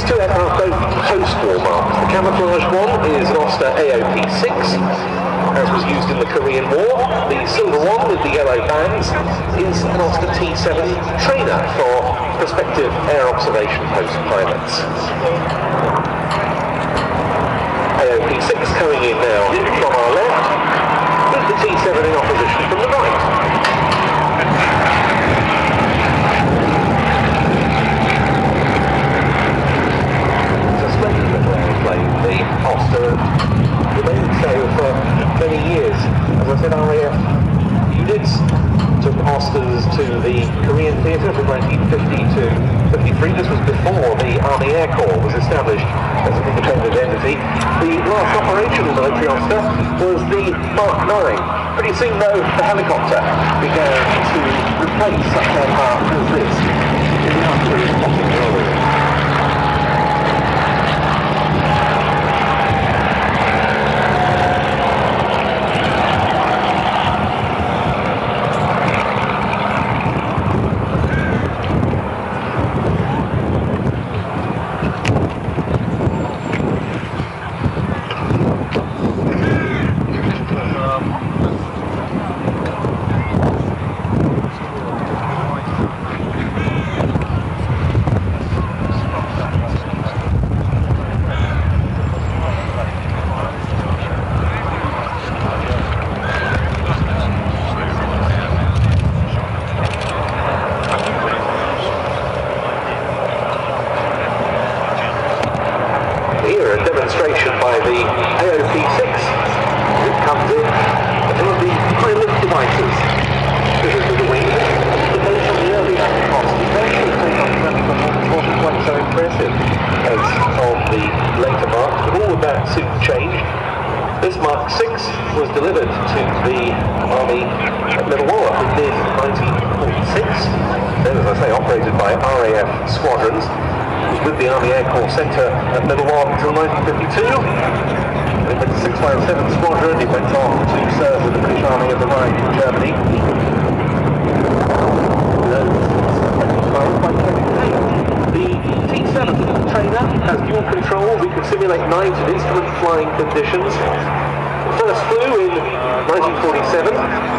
These two are both coastal marks. The camouflage one is an Auster AOP-6, as was used in the Korean War. The silver one with the yellow bands is an Auster T-7 trainer for prospective air observation post pilots. Oscars to the Korean theatre from 1950 to 53. This was before the Army Air Corps was established as an independent entity. The last operational military officer was the Mark 9. Pretty soon, though, the helicopter began to replace such aircraft as this the AOP-6 that comes in some of the lift devices fitted to the wing. The base on the earlier observation wasn't quite so impressive as on the later marks, but all of that soon changed. This Mark 6 was delivered to the Army at Middle Wallop in mid-1946. Then, as I say, operated by RAF squadrons with the Army Air Corps Centre at Middle Middlewar until 1952. It went to 657 Squadron, it went on to serve with the British Army of the Rhine in Germany. The T-7 trainer has dual controls, we can simulate night and instrument flying conditions. First flew in 1947